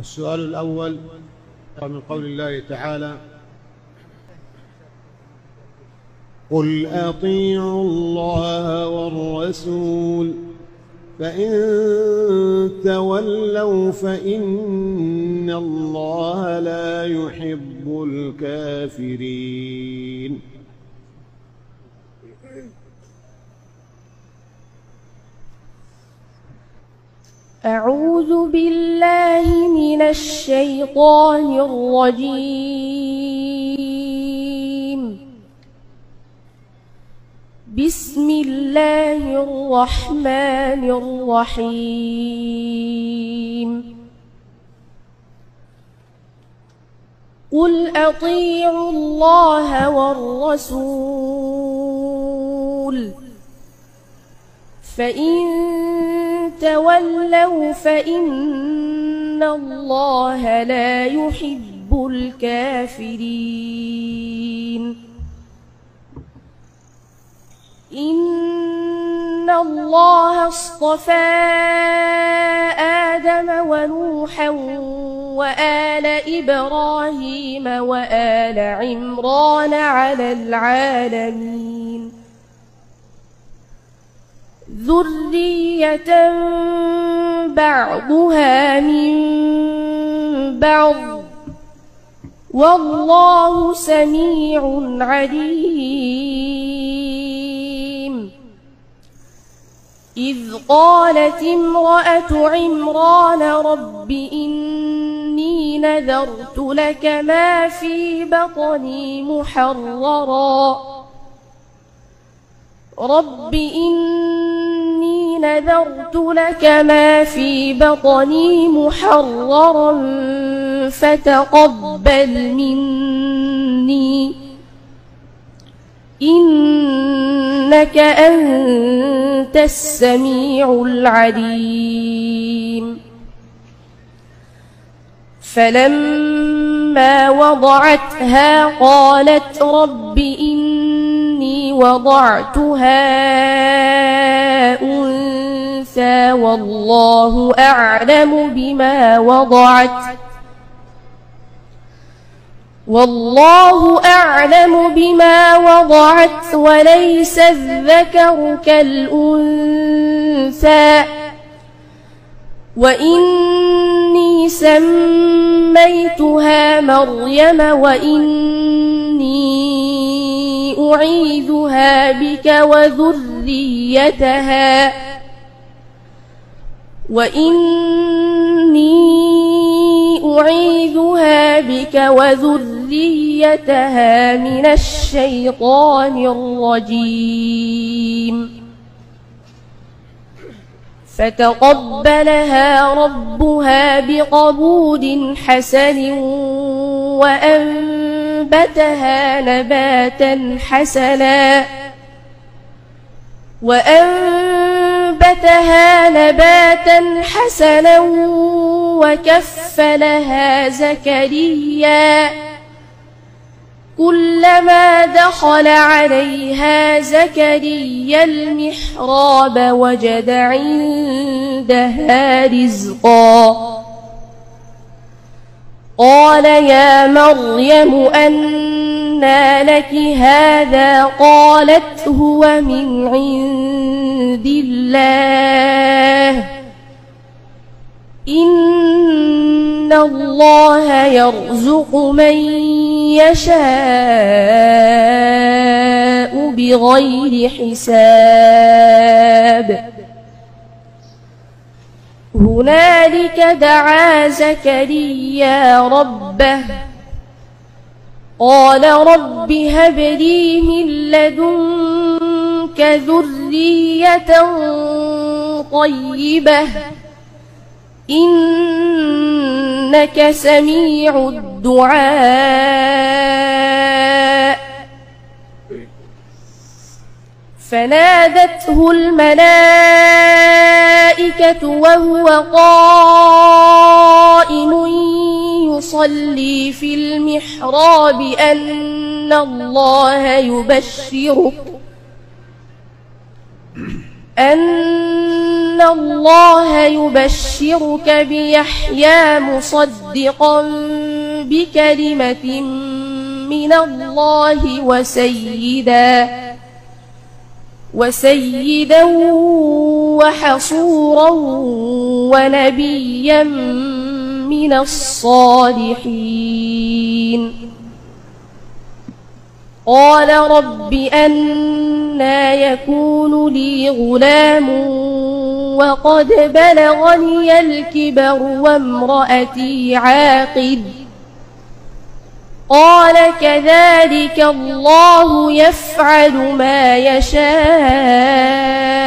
السؤال الأول من قول الله تعالى قل أطيعوا الله والرسول فإن تولوا فإن الله لا يحب الكافرين. أعوذ بالله من الشيطان الرجيم. بسم الله الرحمن الرحيم. قل أطيعوا الله والرسول. فإن تولوا فإن الله لا يحب الكافرين. إن الله اصطفى آدم ونوحا وآل إبراهيم وآل عمران على العالمين. ذرية بعضها من بعض والله سميع عليم إذ قالت امرأة عمران رب إني نذرت لك ما في بطني محررا رب إني نذرت لك ما في بطني محررا فتقبل مني. إنك أنت السميع العليم. فلما وضعتها قالت رب إني وضعتها أنثى والله أعلم بما وضعت والله أعلم بما وضعت وليس الذكر كالأنثى وإني سميتها مريم وإني أعيذها بك وذريتها وإني أعيذها بك وذريتها من الشيطان الرجيم فتقبلها ربها بقبول حسن وأنبتها نباتا حسنا وأنبتها نباتا حسنا وكفلها زكريا. كلما دخل عليها زكريا المحراب وجد عندها رزقا. قال يا مريم أنى لك هذا؟ قالت هو من عند الله. إن الله يرزق من يشاء بغير حساب. هنالك دعا زكريا ربه. قال رب هب لي من لدنك ذرية طيبة. إنك سميع الدعاء. فنادته الملائكة وهو قائم يصلي في المحراب أن الله يبشرك. أن الله يبشرك بيحيى مصدقا بكلمة من الله وسيدا وسيدا وحصورا ونبيا من الصالحين. قال رب أنا يكون لي غلام وقد بلغني الكبر وامرأتي عاقل قال كذلك الله يفعل ما يشاء.